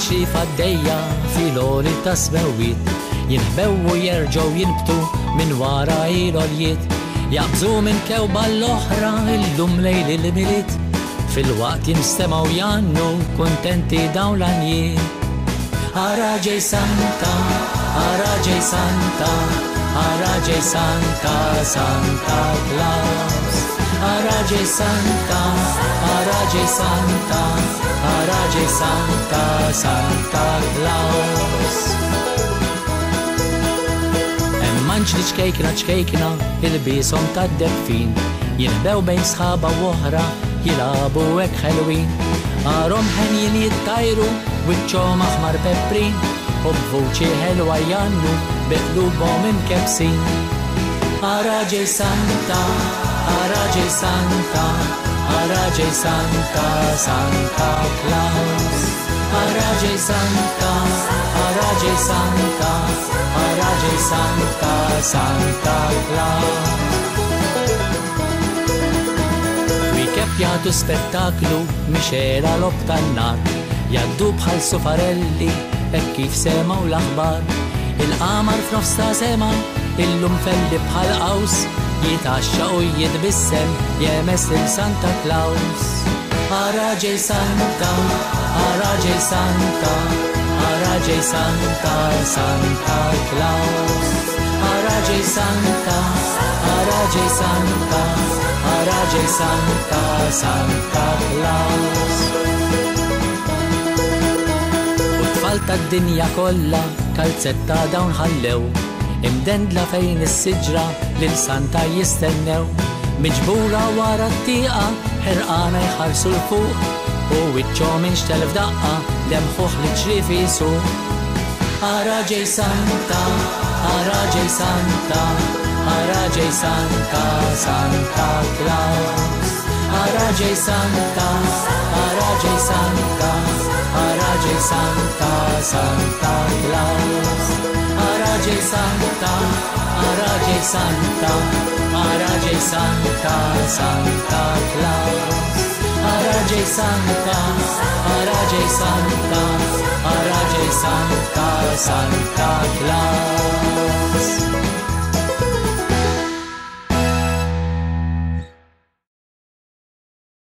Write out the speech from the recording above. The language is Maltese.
xi faddeja fil ta' tasbewit jinħbew jerġgħu jinbtu minn wara il-oljiet jaqbżu minn kewba l-oħra il-lum lejl il milit fil-waqt jimstemaw jannu kontenti dawn l-anjiet Ara Santa, ara Santa, ara Santa, Santa Claus. Araġe Santa, Araġe Santa, Araġe Santa, Santa Claus. Emmanċ li ċkejkna ċkejkna il-bisom ta' delfin Jinbew bejn sħaba woħra jilabu ek ħelwin Arom ħenjin jittajru wiċċom aħmar peprin U b'vuċi ħelwa jannu bitlu bom imkepsin Araġe Santa, Araġej Santa, Araġej Santa, Santa Claus. Araġej Santa, Araġej Santa, Araġej Santa, Santa Claus. Wikep jgħatu spettaklu mixera lob tan-nar, jgħaddu bħal sufarelli, e kif semaw l-aħbar Il-qamar f'nofs ta' sema, illum felli bħal qaws, jitaxxa u jitbissem, jemes il-Santa Claus. Araġej Santa, Araġej Santa, Araġej Santa, Santa Claus. Araġej Santa, Araġej Santa, Araġej Santa, Santa Claus. tad-dinja kollha kalzetta dawn ħallew imdendla fejn is-siġra lil santa jistennew miġbura wara t tiqa ħirqana jħarsu l-fuq u minx inxtel fdaqa, demħuħ li ġrif su Ara ġej santa, ara ġej santa, ara ġej santa, santa Claus. Ara ġej santa, ara ġej santa, ara ġej santa, Santa Claus. Araje Santa, Araje Santa, Araje Santa, Santa Claus. Araje Santa, Araje Santa, Araje Santa, Santa Claus.